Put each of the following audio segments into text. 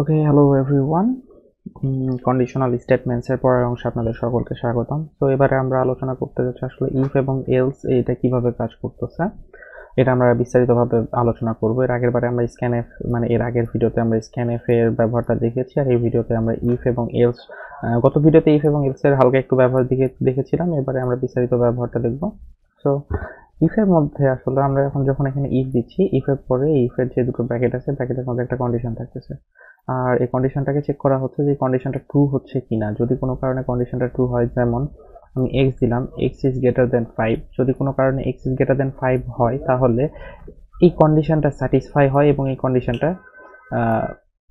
ওকে hello everyone conditional স্টেটমেন্টসের পরের অংশে আপনাদের সকলকে স্বাগতম। তো এবারে আমরা আলোচনা করতে যাচ্ছি আসলে ইফ এবং এলস এটা কীভাবে কাজ করতেছে, এটা আমরা বিস্তারিতভাবে আলোচনা করব। এর আগের বারে আমরা স্ক্যানএফ মানে এর আগের ভিডিওতে আমরা স্ক্যানএফ এর ব্যবহারটা দেখেছি, আর এই ভিডিওতে আমরা ইফ এবং এলস গত ভিডিওতে ইফ এবং এলস এর হালকা একটু ব্যবহার দিকে দেখেছিলাম, এবারে আমরা বিস্তারিত ব্যবহারটা দেখব। সো ইফের মধ্যে আসলে আমরা এখন যখন এখানে ইফ দিচ্ছি ইফের পরে ইফের যে দুটো ব্র্যাকেট আছে ব্র্যাকেটের মধ্যে একটা কন্ডিশন থাকতেছে। আর এই কন্ডিশনটাকে চেক করা হচ্ছে যে কন্ডিশনটা ট্রু হচ্ছে কিনা। যদি কোনো কারণে কন্ডিশনটা ট্রু হয়, যেমন আমি এক্স দিলাম X is greater than five যদি কোনো কারণে X is greater than five হয়, তাহলে এই কন্ডিশনটা স্যাটিসফাই হয় এবং এই কন্ডিশনটা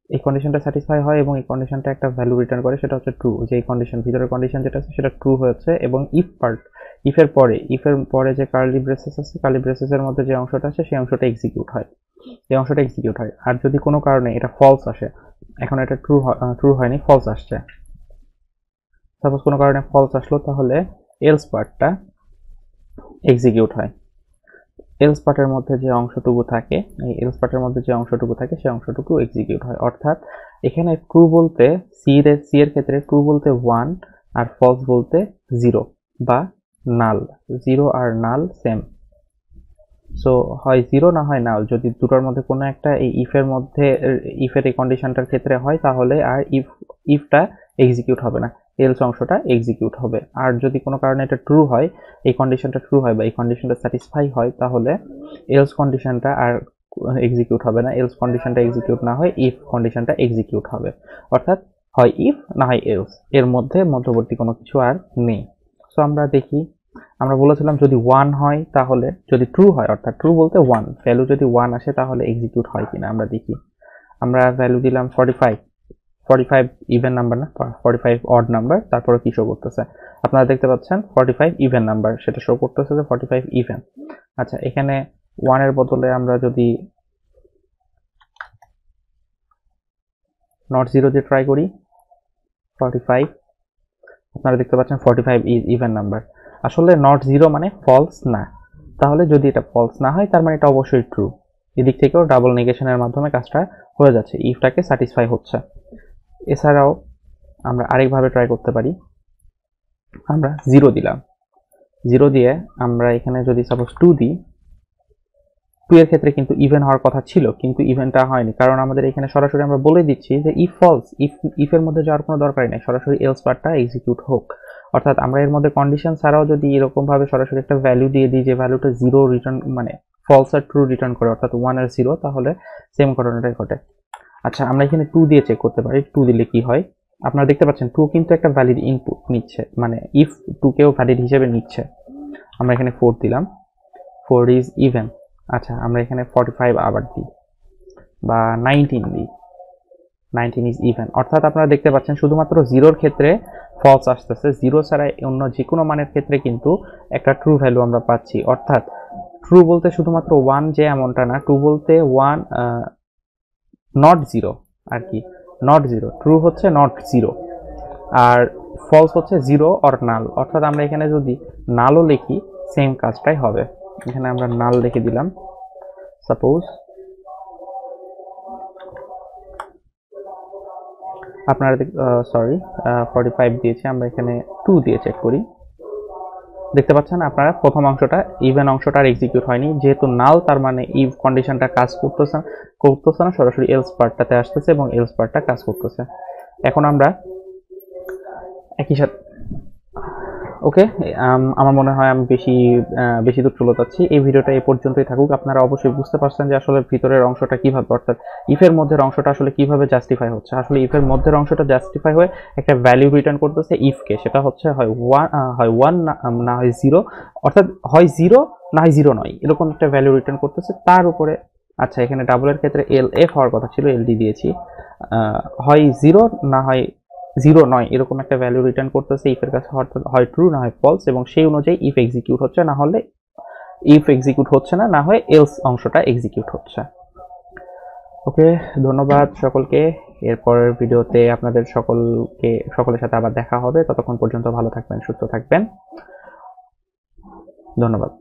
এই কন্ডিশনটা স্যাটিসফাই হয় এবং এই কন্ডিশনটা একটা ভ্যালু রিটার্ন করে, সেটা হচ্ছে ট্রু যে এই কন্ডিশন ভিতরের কন্ডিশন যেটা আছে, সেটা ট্রু হয়েছে এবং ইফ পার্ট ইফের পরে ইফের পরে যে কার্লি ব্রেসেস আছে কার্লি ব্রেসেসের মধ্যে যে অংশটা আছে, সেই অংশটা এক্সিকিউট হয়। এই অংশটা এক্সিকিউট হয়। আর যদি কোনো কারণে এটা ফলস আসে, এখন এটা ট্রু ট্রু হয়নি ফলস আসছে। সাপোজ কোনো কারণে ফলস আসলো, তাহলে এলস পার্টটা এক্সিকিউট হয়। এলস পার্টের মধ্যে যে অংশটুকু থাকে, এই এলস পার্টের মধ্যে যে অংশটুকু থাকে, সেই অংশটুকু এক্সিকিউট হয়। অর্থাৎ এখানে ট্রু বলতে সি এর সি এর ক্ষেত্রে ট্রু বলতে ওয়ান আর ফলস বলতে জিরো বা নাল জিরো আর নাল সেম সো হয় জিরো না হয় নাল যদি দুটোর মধ্যে কোনো একটা এই ইফের মধ্যে ইফের এই কন্ডিশনটার ক্ষেত্রে হয়, তাহলে আর ইফ ইফটা এক্সিকিউট হবে না। এলস অংশটা এক্সিকিউট হবে। আর যদি কোনো কারণে এটা ট্রু হয়, এই কন্ডিশনটা ট্রু হয় বা এই কন্ডিশনটা স্যাটিসফাই হয়, তাহলে এলস কন্ডিশনটা আর এক্সিকিউট হবে না। এলস কন্ডিশনটা এক্সিকিউট না হয় ইফ কন্ডিশনটা এক্সিকিউট হবে। অর্থাৎ হয় ইফ না হয় এলস এর মধ্যে মধ্যবর্তী কোনো কিছু আর নেই। সো আমরা দেখি, আমরা বলেছিলাম যদি ওয়ান হয়, তাহলে যদি ট্রু হয়, অর্থাৎ ট্রু বলতে ওয়ান ভ্যালু যদি ওয়ান আসে, তাহলে এক্সিকিউট হয় কিনা, আমরা দেখি। আমরা ভ্যালু দিলাম forty five forty five even number না ফর্টি ফাইভ অড নাম্বার তারপরে কি শো করতেছে? আপনারা দেখতে পাচ্ছেন ফর্টি ফাইভ ইভেন নাম্বার সেটা শো করতেছে যে ফর্টি ফাইভ ইভেন আচ্ছা এখানে ওয়ানের বদলে আমরা যদি নট জিরো দিয়ে ট্রাই করি ফর্টি ফাইভ আপনারা দেখতে পাচ্ছেন forty five is even number আসলে নট জিরো মানে ফলস না। তাহলে যদি এটা ফলস না হয়, তার মানে এটা অবশ্যই ট্রু এদিক থেকেও ডাবল নেগেশনের মাধ্যমে কাজটা হয়ে যাচ্ছে ইফটাকে স্যাটিসফাই হচ্ছে। এছাড়াও আমরা আরেকভাবে ট্রাই করতে পারি। আমরা জিরো দিলাম। জিরো দিয়ে আমরা এখানে যদি সাপোজ টু দিই টু এর ক্ষেত্রে কিন্তু ইভেন হওয়ার কথা ছিল, কিন্তু ইভেনটা হয়নি। কারণ আমাদের এখানে সরাসরি আমরা বলে দিচ্ছি যে ইফ ফলস ইফ ইফের মধ্যে যাওয়ার কোনো দরকারই নেই, সরাসরি এলস পার্টটা এক্সিকিউট হোক। অর্থাৎ আমরা এর মধ্যে কন্ডিশন ছাড়াও যদি এরকমভাবে সরাসরি একটা ভ্যালু দিয়ে দিই, যে ভ্যালুটা জিরো রিটার্ন মানে ফলস আর ট্রু রিটার্ন করে, অর্থাৎ ওয়ান আর জিরো তাহলে সেম ঘটনাটাই ঘটে। আচ্ছা আমরা এখানে টু দিয়ে চেক করতে পারি টু দিলে কি হয়? আপনারা দেখতে পাচ্ছেন টু কিন্তু একটা ভ্যালিড ইনপুট নিচ্ছে মানে ইফ টুকেও ভ্যালিড হিসেবে নিচ্ছে। আমরা এখানে ফোর দিলাম ফোর ইজ ইভেন আচ্ছা আমরা এখানে ফর্টি ফাইভ আবার দিই, বা নাইনটিন দিই নাইনটিন ইজ ইভেন অর্থাৎ আপনারা দেখতে পাচ্ছেন, শুধুমাত্র জিরোর ক্ষেত্রে ফলস আসতেছে জিরো ছাড়া অন্য যে কোনো মানের ক্ষেত্রে কিন্তু একটা ট্রু ভ্যালু আমরা পাচ্ছি। অর্থাৎ ট্রু বলতে শুধুমাত্র ওয়ান যে এমনটা না ট্রু বলতে ওয়ান নট জিরো আর কি? নট জিরো ট্রু হচ্ছে নট জিরো আর ফলস হচ্ছে জিরো অর নাল অর্থাৎ আমরা এখানে যদি নালও লিখি সেম কাজটাই হবে। এখানে আমরা নাল লিখে দিলাম। সাপোজ আপনারা সরি ফর্টি ফাইভ দিয়েছি, আমরা এখানে টু দিয়ে চেক করি। দেখতে পাচ্ছেন আপনারা, প্রথম অংশটা ইভেন অংশটা আর এক্সিকিউট হয়নি। যেহেতু নাল তার মানে ইভ কন্ডিশনটা কাজ করতেছে করতেছে না, সরাসরি এলস পার্টটাতে আসতেছে এবং এলস পার্টটা কাজ করতেছে। এখন আমরা একই সাথে ওকে আমার মনে হয় আমি বেশি বেশি দূর চলে যাচ্ছি। এই ভিডিওটা এ পর্যন্তই থাকুক। আপনারা অবশ্যই বুঝতে পারছেন যে আসলে ভিতরের অংশটা কীভাবে, অর্থাৎ ইফের মধ্যের অংশটা আসলে কীভাবে জাস্টিফাই হচ্ছে। আসলে ইফের মধ্যের অংশটা জাস্টিফাই হয়ে একটা ভ্যালু রিটার্ন করতেছে ইফকে সেটা হচ্ছে হয় ওয়ান হয় ওয়ান না হয় জিরো অর্থাৎ হয় জিরো না হয় জিরো নয়। এরকম একটা ভ্যালু রিটার্ন করতেছে। তার উপরে আচ্ছা এখানে ডাবলের ক্ষেত্রে এল এফ হওয়ার কথা ছিল এল ডি দিয়েছি। হয় জিরো না হয় জিরো নয়, এরকম একটা ভ্যালু রিটার্ন করতেছে ইফের কাছে হয় ট্রু না হয় ফলস এবং সেই অনুযায়ী ইফ এক্সিকিউট হচ্ছে, না হলে ইফ এক্সিকিউট হচ্ছে না না হয় এলস অংশটা এক্সিকিউট হচ্ছে। ওকে ধন্যবাদ সকলকে। এরপরের ভিডিওতে আপনাদের সকলকে, সকলের সাথে আবার দেখা হবে। ততক্ষণ পর্যন্ত ভালো থাকবেন, সুস্থ থাকবেন। ধন্যবাদ।